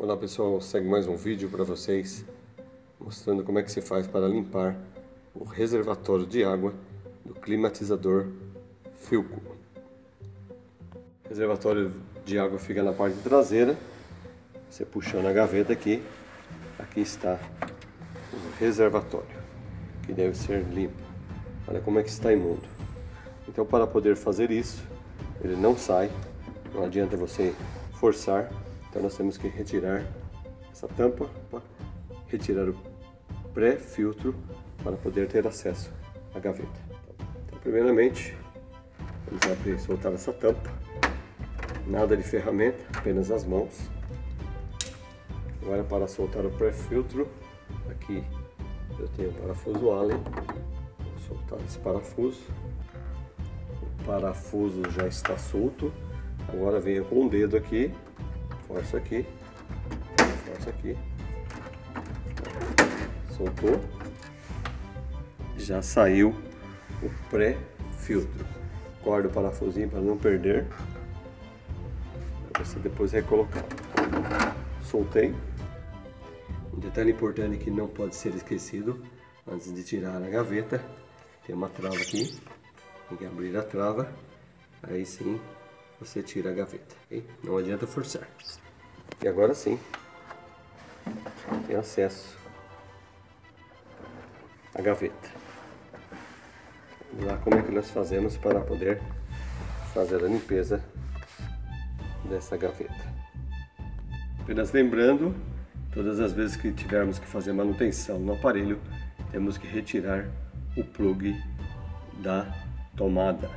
Olá pessoal, segue mais um vídeo para vocês mostrando como é que se faz para limpar o reservatório de água do climatizador Filco. O reservatório de água fica na parte traseira, você puxando a gaveta aqui, aqui está o reservatório, que deve ser limpo. Olha como é que está imundo. Então para poder fazer isso, ele não sai, não adianta você forçar, então nós temos que retirar essa tampa, retirar o pré-filtro para poder ter acesso à gaveta. Então, primeiramente, vamos abrir, soltar essa tampa, nada de ferramenta, apenas as mãos. Agora para soltar o pré-filtro, aqui eu tenho o parafuso Allen, vou soltar esse parafuso. O parafuso já está solto, agora venho com o dedo aqui força aqui, força aqui, soltou, já saiu o pré-filtro. Corda o parafusinho para não perder, para você depois recolocar. Soltei. Um detalhe importante que não pode ser esquecido antes de tirar a gaveta, tem uma trava aqui, tem que abrir a trava, aí sim você tira a gaveta. Okay? Não adianta forçar. E agora sim, tem acesso à gaveta. Vamos lá como é que nós fazemos para poder fazer a limpeza dessa gaveta. Apenas lembrando, todas as vezes que tivermos que fazer manutenção no aparelho, temos que retirar o plug da tomada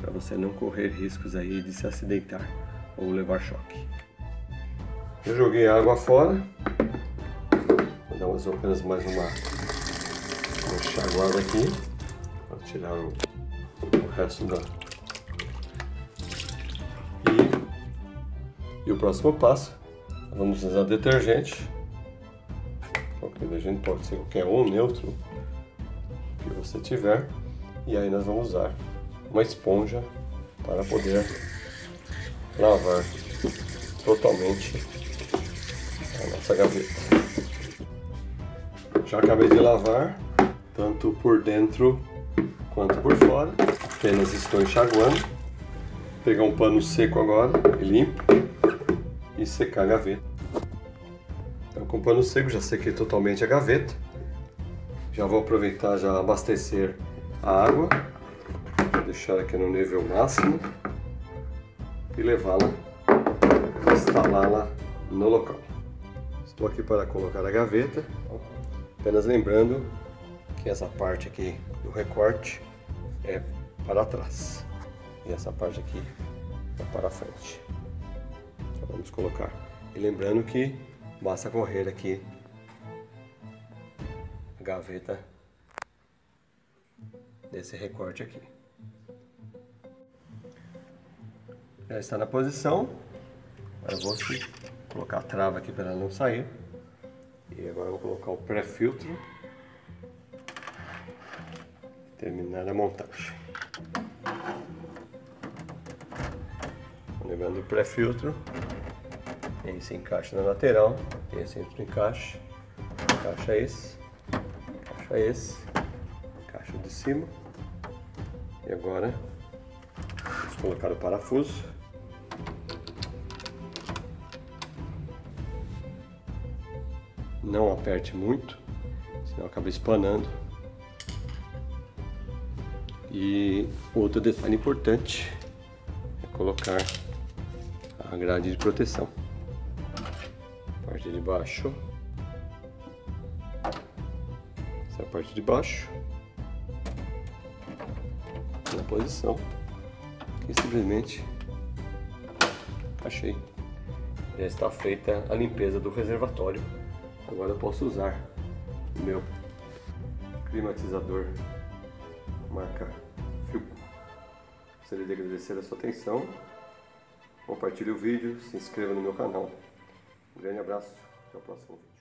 para você não correr riscos aí de se acidentar ou levar choque. Eu joguei a água fora, vou dar umas apenas mais uma, uma enxaguada aqui para tirar o, o resto da. E, e o próximo passo, vamos usar detergente. Qualquer detergente pode ser qualquer um, neutro, que você tiver. E aí nós vamos usar uma esponja para poder lavar totalmente a nossa gaveta. Já acabei de lavar, tanto por dentro quanto por fora. Apenas estou enxaguando. Pegar um pano seco agora, limpo, e secar a gaveta. Então, com pano seco já sequei totalmente a gaveta. Já vou aproveitar já abastecer a água deixar aqui no nível máximo e levá-la, instalá-la no local. Estou aqui para colocar a gaveta, apenas lembrando que essa parte aqui do recorte é para trás e essa parte aqui é para frente. Então vamos colocar. E lembrando que basta correr aqui a gaveta desse recorte aqui. Já está na posição. Agora eu vou colocar a trava aqui para ela não sair. E agora eu vou colocar o pré-filtro. Terminar a montagem. Lembrando o pré-filtro. Esse encaixa na lateral. Esse outro encaixe. Encaixa esse. Encaixa esse. Encaixa de cima. E agora vamos colocar o parafuso. Não aperte muito, senão acaba espanando. E outro detalhe importante é colocar a grade de proteção. Parte de baixo. Essa é a parte de baixo. Na posição. E simplesmente achei. Já está feita a limpeza do reservatório. Agora eu posso usar o meu climatizador marca Filco. Gostaria de agradecer a sua atenção. Compartilhe o vídeo, se inscreva no meu canal. Um grande abraço, até o próximo vídeo.